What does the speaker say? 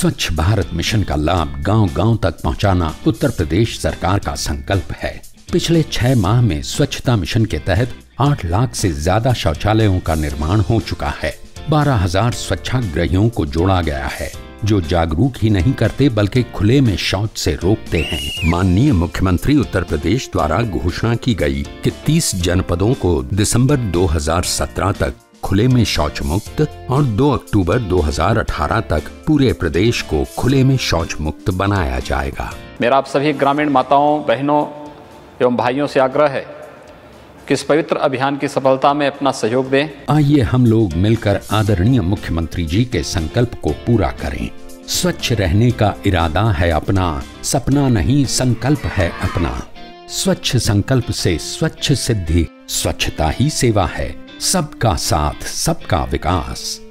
स्वच्छ भारत मिशन का लाभ गांव-गांव तक पहुंचाना उत्तर प्रदेश सरकार का संकल्प है। पिछले छह माह में स्वच्छता मिशन के तहत आठ लाख से ज़्यादा शौचालयों का निर्माण हो चुका है। बारह हज़ार स्वच्छाग्रहियों को जोड़ा गया है, जो जागरूक ही नहीं करते बल्कि खुले में शौच से रोकते हैं। माननीय मुख्यमंत्री उत्तर प्रदेश द्वारा घोषणा की गई कि 30 जनपदों को दिसंबर 2017 तक खुले में शौच मुक्त और 2 अक्टूबर 2018 तक पूरे प्रदेश को खुले में शौच मुक्त बनाया जाएगा। मेरा आप सभी ग्रामीण माताओं बहनों एवं भाइयों से आग्रह है कि इस पवित्र अभियान की सफलता में अपना सहयोग दें। आइए हम लोग मिलकर आदरणीय मुख्यमंत्री जी के संकल्प को पूरा करें। स्वच्छ रहने का इरादा है अपना सपना नहीं संकल्प है अपना। स्वच्छ संकल्प से स्वच्छ सिद्धि स्वच्छता ही सेवा है। सबका साथ सबका विकास।